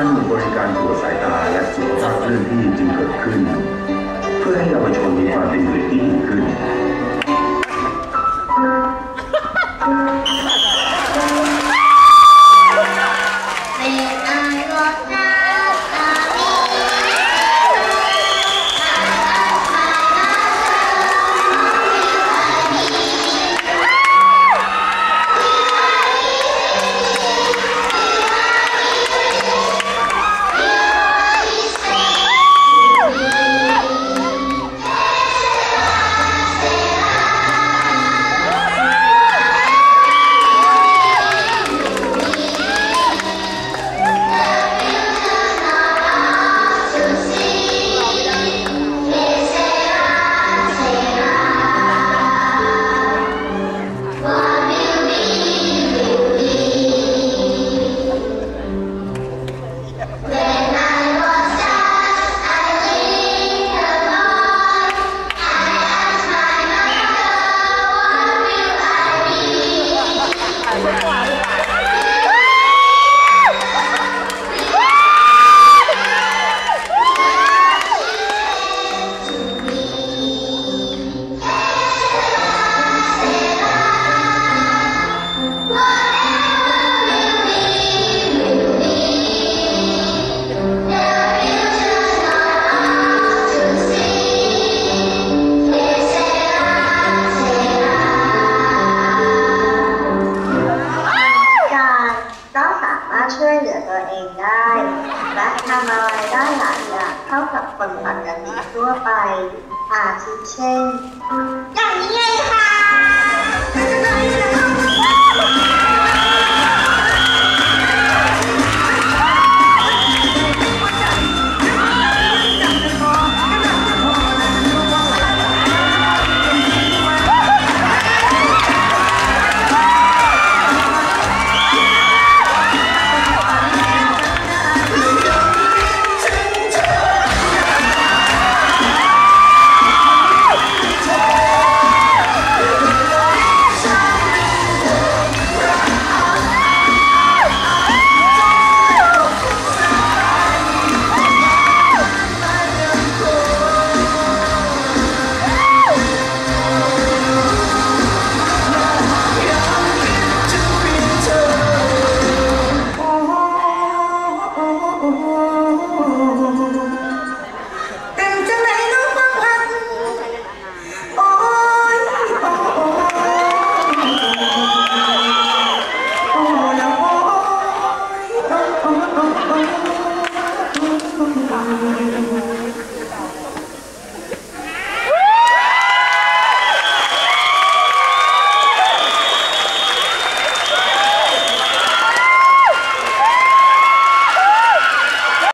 การบริการตัวสายตาและสุขภาพเคลื่อนที่จึงเกิดขึ้น เพื่อให้เยาวชนมีความเป็นอยู่ที่ดีขึ้น เองได้ และทำอะไรได้หลายอย่างเท่ากับคนปกติทั่วไปอาทิเช่นอย่างนี้ไงคะ Oh, oh oh oh oh oh.